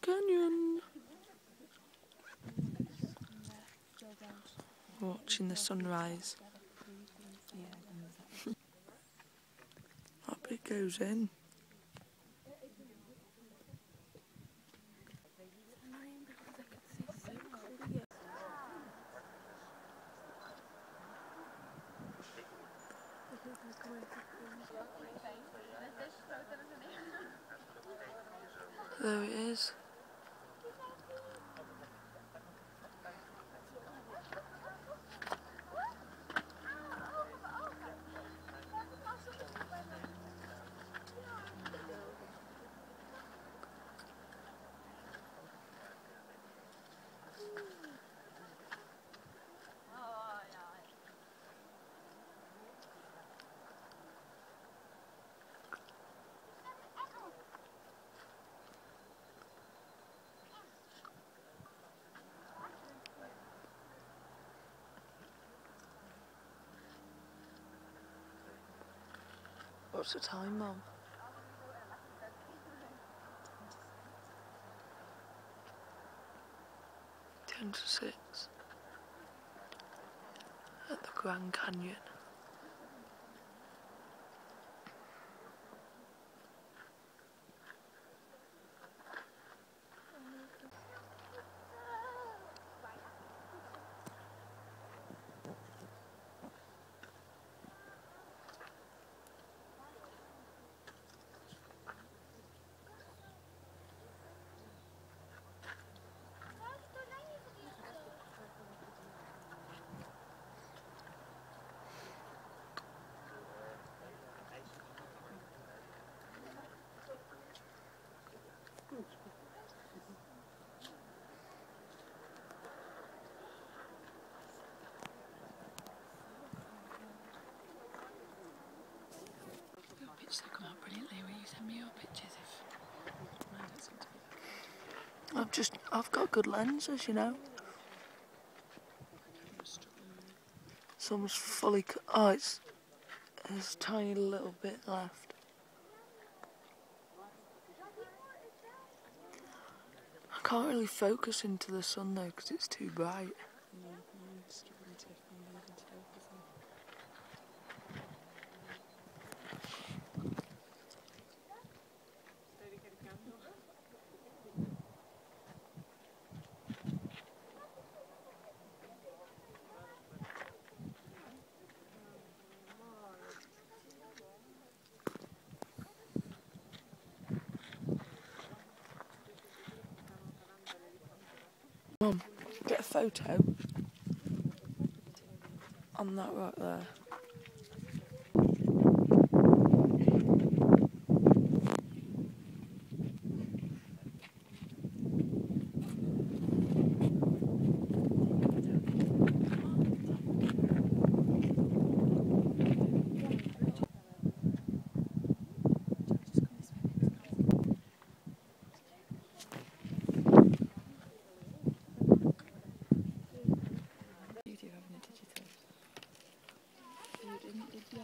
Canyon. Watching the sunrise. Up it goes in. There it is. What's the time, Mum? Ten to six. At the Grand Canyon. Pictures if mine don't seem to be I've just, I've got good lenses, you know. Some's fully, oh, it's, there's a tiny little bit left. I can't really focus into the sun though because it's too bright. Mm-hmm, no, I'm struggling to find anything to focus on. Mum, get a photo on that right there. You do having a digital. You didn't, did you?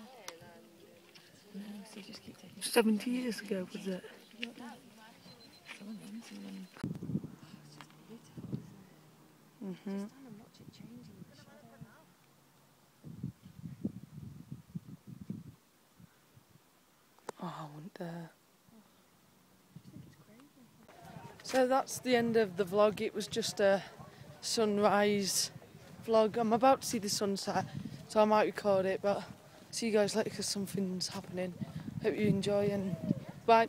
No, so you just keep taking 70 years ago was it? them. Mm-hmm. Oh, I wouldn't dare. So that's the end of the vlog. It was just a sunrise vlog. I'm about to see the sunset, so I might record it, but see you guys later because something's happening. Hope you enjoy and bye.